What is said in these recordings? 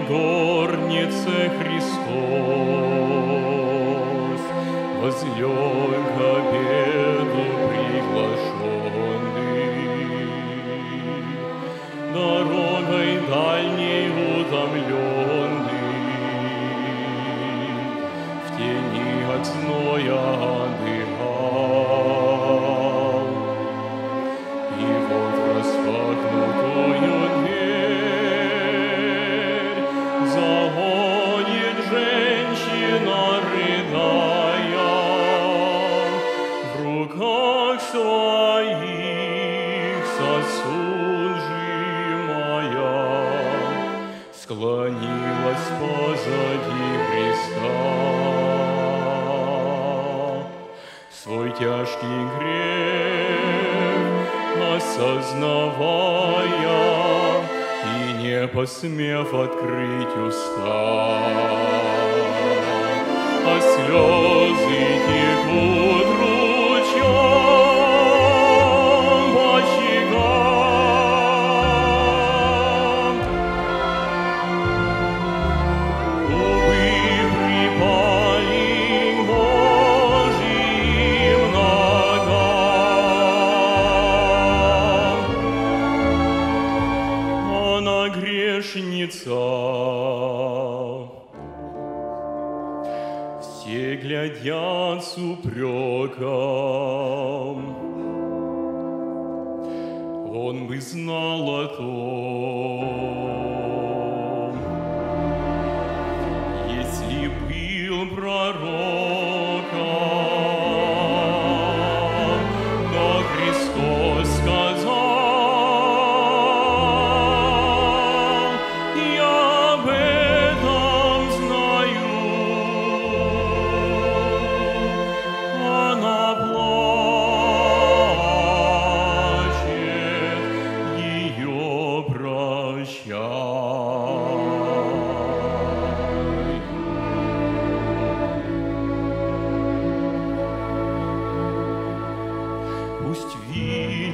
просторной горнице Христос возлег к обеду приглашенный. Дорогой дальней утомленный, в тени от зноя тяжкий грех, осознавая и не посмев открыть уста. А слезы текут глядят с упреком. Он бы знал о том,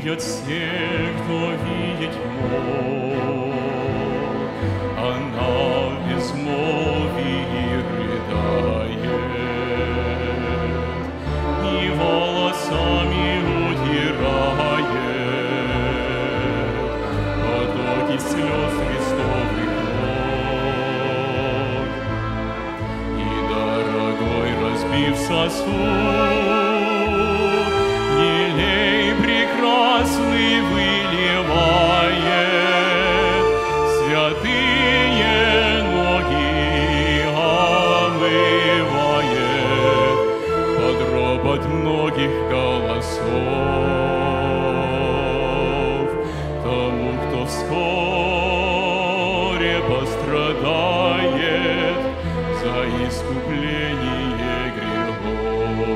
видят все, кто видеть мог, она в безмолвии рыдает и волосами утирает потоки слез Христовых ног. И дорогой разбив сосуд, пострадает за искупление грехов.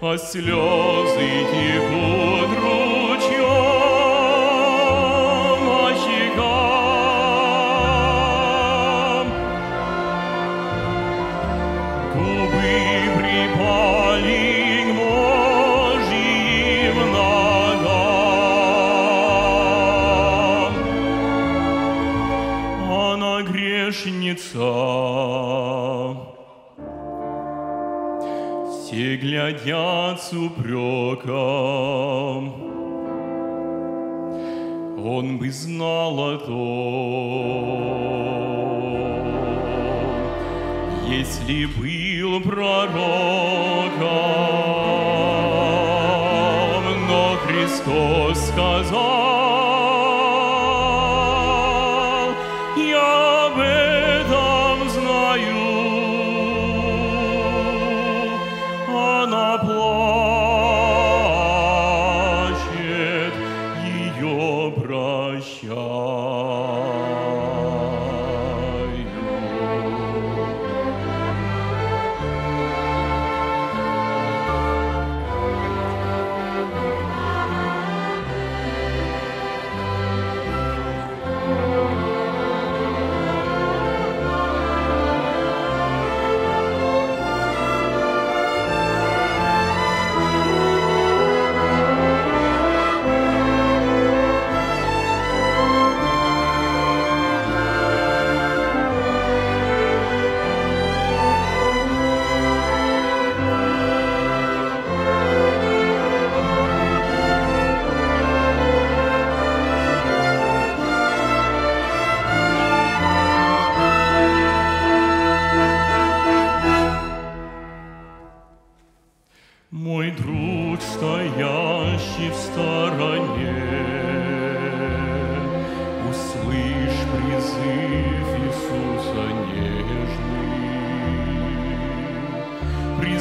А слезы текут Все глядят с упреком. Он бы знал о том, если был пророком, но Христос Oh.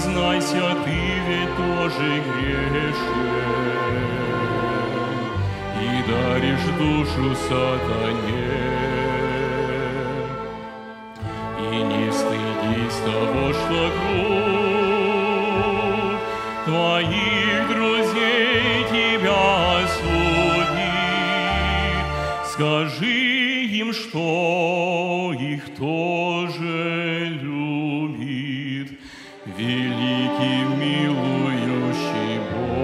Радуйся, ты ведь тоже грешен, и даришь душу сатане. И не стыдись того, что круг твоих друзей тебя судит. Скажи им, что их тоже великий милующий Бог.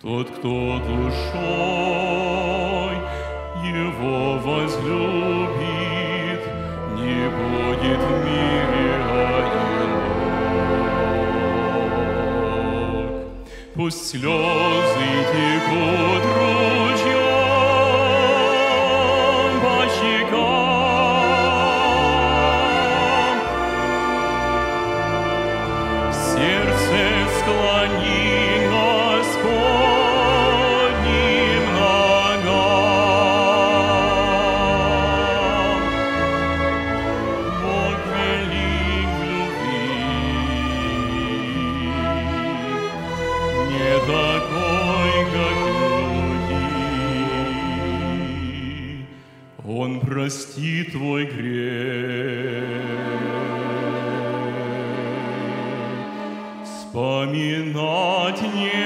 Тот, кто душой его возлюбит, не будет в мире одинок. Пусть слезы текут ручьем вспоминать не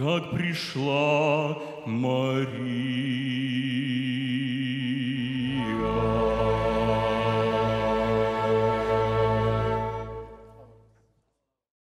как пришла Мария.